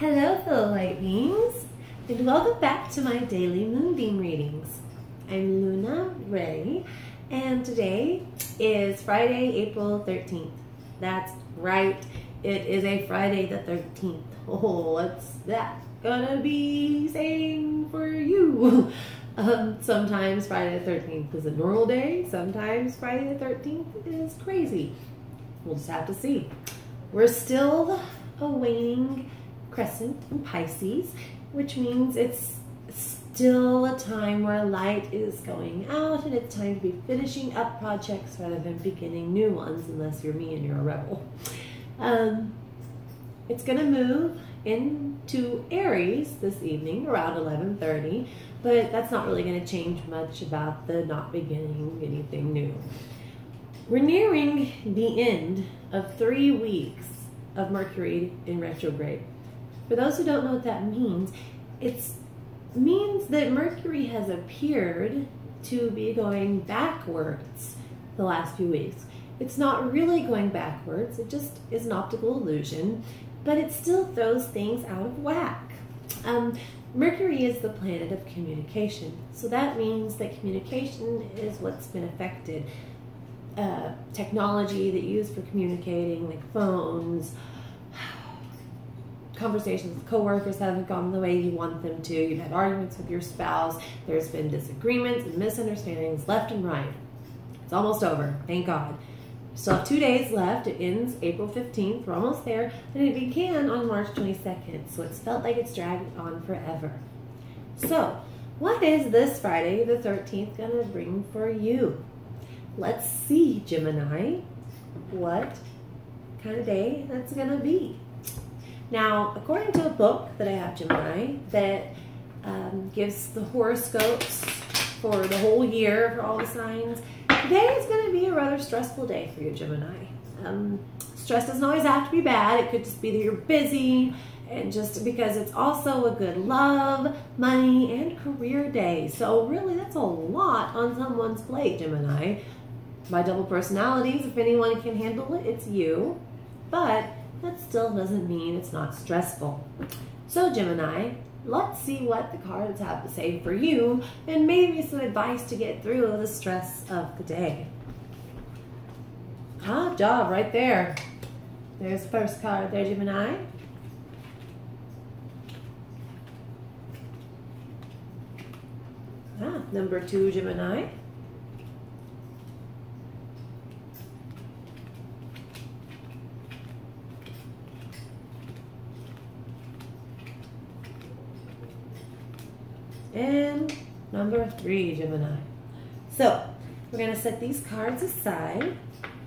Hello, fellow light beings, and welcome back to my daily moonbeam readings. I'm Luna Ray, and today is Friday, April 13th. That's right, it is a Friday the 13th. Oh, what's that gonna be saying for you? Um, sometimes Friday the 13th is a normal day, sometimes Friday the 13th is crazy. We'll just have to see. We're still awaiting crescent in Pisces, which means it's still a time where light is going out and it's time to be finishing up projects rather than beginning new ones, unless you're me and you're a rebel. Um, it's going to move into Aries this evening around 11:30, but that's not really going to change much about the not beginning anything new. We're nearing the end of three weeks of Mercury in retrograde. For those who don't know what that means, it means that Mercury has appeared to be going backwards the last few weeks. It's not really going backwards, it just is an optical illusion, but it still throws things out of whack. Um, Mercury is the planet of communication, so that means that communication is what's been affected. Uh, technology that you use for communicating, like phones, conversations with coworkers haven't gone the way you want them to. You've had arguments with your spouse. There's been disagreements and misunderstandings left and right. It's almost over, thank God. Still have two days left. It ends April 15th. We're almost there. And it began on March 22nd. So it's felt like it's dragged on forever. So, what is this Friday the 13th going to bring for you? Let's see, Gemini, what kind of day that's going to be. Now, according to a book that I have, Gemini, that um, gives the horoscopes for the whole year for all the signs, today is going to be a rather stressful day for you, Gemini. Um, stress doesn't always have to be bad. It could just be that you're busy, and just because it's also a good love, money, and career day. So, really, that's a lot on someone's plate, Gemini. My double personalities, if anyone can handle it, it's you. But that still doesn't mean it's not stressful. So Gemini, let's see what the cards have to say for you and maybe some advice to get through the stress of the day. Ah, job right there. There's the first card there, Gemini. Ah, number two, Gemini. And number three, Gemini. So we're going to set these cards aside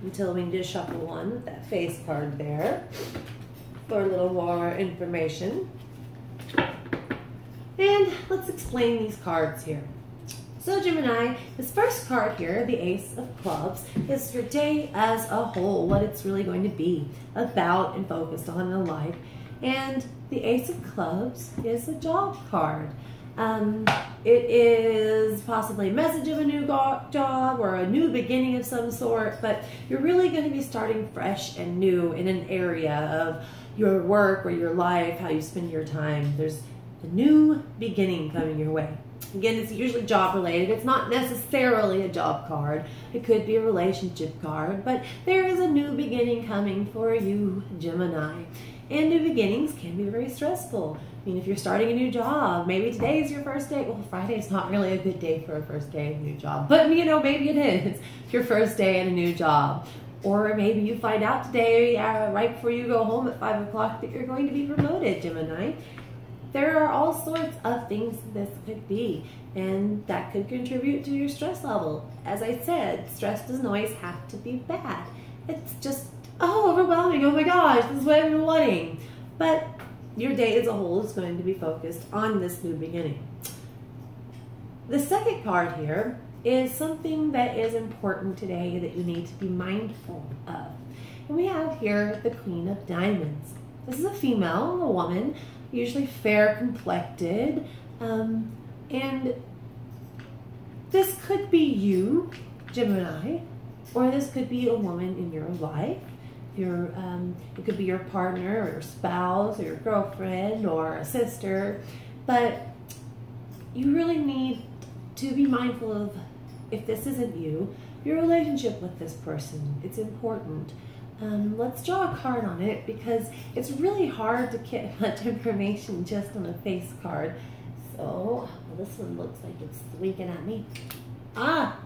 until we just shuffle one that face card there for a little more information. And let's explain these cards here. So Gemini, this first card here, the Ace of Clubs, is your day as a whole, what it's really going to be about and focused on in life. And the Ace of Clubs is a job card. Um, it is possibly a message of a new job or a new beginning of some sort, but you're really going to be starting fresh and new in an area of your work or your life, how you spend your time. There's a new beginning coming your way. Again, it's usually job related. It's not necessarily a job card. It could be a relationship card, but there is a new beginning coming for you, Gemini. And new beginnings can be very stressful. I mean, if you're starting a new job, maybe today is your first day. Well, Friday is not really a good day for a first day of a new job, but you know, maybe it is your first day in a new job. Or maybe you find out today, uh, right before you go home at 5 o'clock, that you're going to be promoted, Gemini. There are all sorts of things this could be, and that could contribute to your stress level. As I said, stress doesn't always have to be bad. It's just, overwhelming. Oh my gosh, this is what I've been wanting. But your day as a whole is going to be focused on this new beginning. The second card here is something that is important today that you need to be mindful of. And we have here the Queen of Diamonds. This is a female, a woman, usually fair complected. Um, and this could be you, Gemini, or this could be a woman in your life Your um, it could be your partner or your spouse or your girlfriend or a sister, but you really need to be mindful of if this isn't you, your relationship with this person. It's important. Um, let's draw a card on it because it's really hard to get much information just on a face card. So, well, this one looks like it's winking at me. Ah,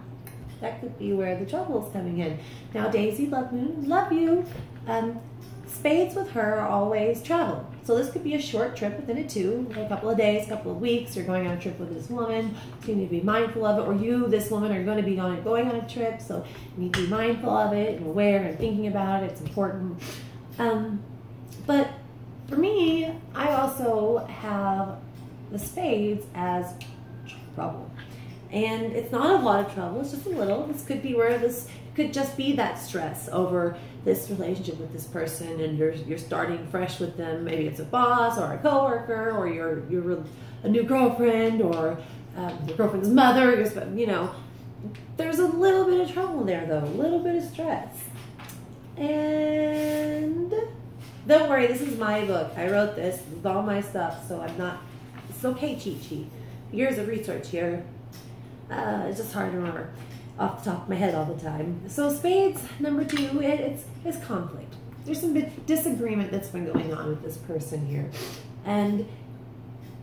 that could be where the trouble is coming in. Now, Daizy, love moon, love you. Um, spades with her are always travel. So this could be a short trip within a two, a couple of days, a couple of weeks. You're going on a trip with this woman, so you need to be mindful of it. Or you, this woman, are going to be going on a trip, so you need to be mindful of it and aware and thinking about it. It's important. Um, but for me, I also have the spades as trouble. And it's not a lot of trouble, it's just a little. This could be where this could just be that stress over this relationship with this person and you're you're starting fresh with them. Maybe it's a boss or a coworker or you're you're a new girlfriend or um, your girlfriend's mother, you know. There's a little bit of trouble there though, a little bit of stress. And don't worry, this is my book. I wrote this with all my stuff, so I'm not, it's okay, cheat sheet. Years of research here. Uh, it's just hard to remember off the top of my head all the time. So spades, number two, it, it's, it's conflict. There's some disagreement that's been going on with this person here. And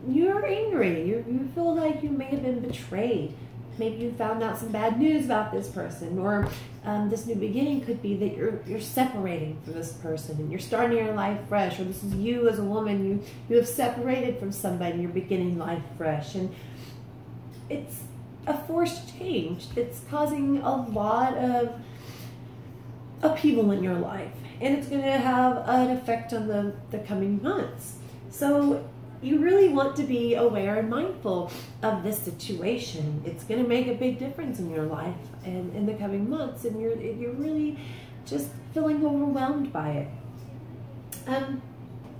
you're angry. you you feel like you may have been betrayed. Maybe you found out some bad news about this person, or um, this new beginning could be that you're you're separating from this person and you're starting your life fresh, or this is you as a woman you you have separated from somebody and you're beginning life fresh, and it's a forced change that's causing a lot of upheaval in your life and it's going to have an effect on the, the coming months. So you really want to be aware and mindful of this situation. It's going to make a big difference in your life and in the coming months, and you're you're really just feeling overwhelmed by it. Um,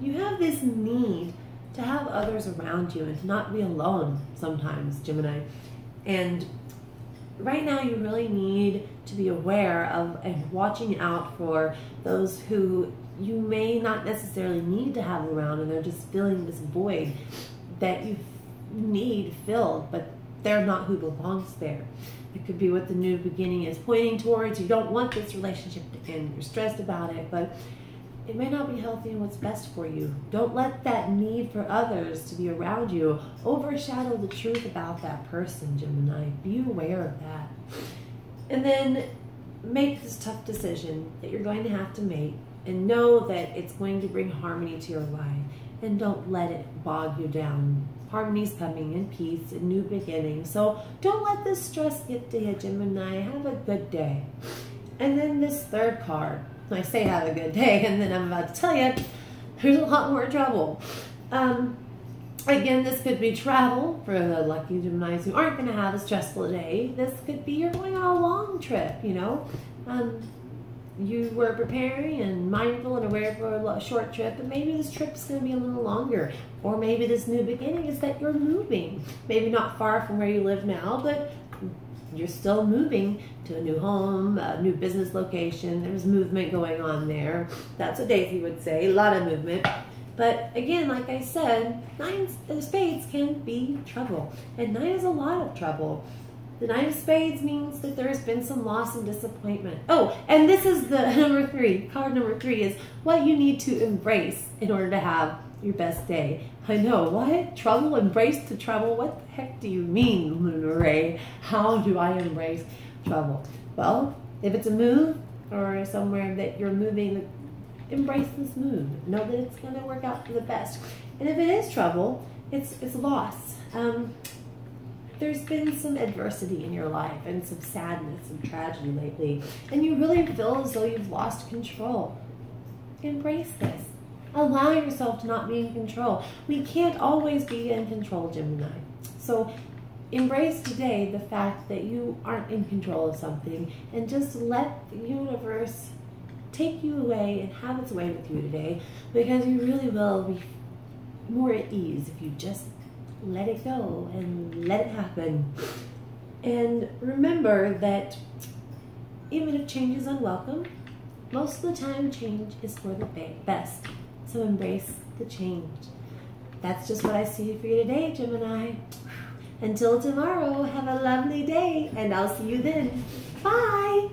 you have this need to have others around you and to not be alone sometimes, Gemini. And right now, you really need to be aware of and watching out for those who you may not necessarily need to have around and they're just filling this void that you need filled, but they're not who belongs there. It could be what the new beginning is pointing towards. You don't want this relationship to end. You're stressed about it, but it may not be healthy and what's best for you. Don't let that need for others to be around you overshadow the truth about that person, Gemini. Be aware of that. And then make this tough decision that you're going to have to make and know that it's going to bring harmony to your life. And don't let it bog you down. Harmony's coming in peace and new beginnings. So don't let this stress get to you, Gemini. Have a good day. And then this third card I say have a good day, and then I'm about to tell you there's a lot more trouble. Um, again, this could be travel for the lucky Geminis who aren't going to have a stressful day. This could be you're going on a long trip, you know. Um, you were preparing and mindful and aware for a short trip, but maybe this trip is going to be a little longer. Or maybe this new beginning is that you're moving. Maybe not far from where you live now, but you're still moving to a new home, a new business location. There's movement going on there. That's what Daizy would say, a lot of movement. But again, like I said, nine of uh, spades can be trouble. And nine is a lot of trouble. The nine of spades means that there has been some loss and disappointment. Oh, and this is the number three. Card number three is what you need to embrace in order to have your best day. I know, what? Trouble? Embrace the trouble? What the heck do you mean, Luna Ray? How do I embrace trouble? Well, if it's a move or somewhere that you're moving, embrace this move. Know that it's going to work out for the best. And if it is trouble, it's, it's loss. Um, there's been some adversity in your life and some sadness and tragedy lately, and you really feel as though you've lost control. Embrace this. Allow yourself to not be in control. We can't always be in control, Gemini. So embrace today the fact that you aren't in control of something and just let the universe take you away and have its way with you today because you really will be more at ease if you just let it go and let it happen. And remember that even if change is unwelcome, most of the time change is for the best. So embrace the change. That's just what I see for you today, Gemini. Until tomorrow, have a lovely day, and I'll see you then. Bye.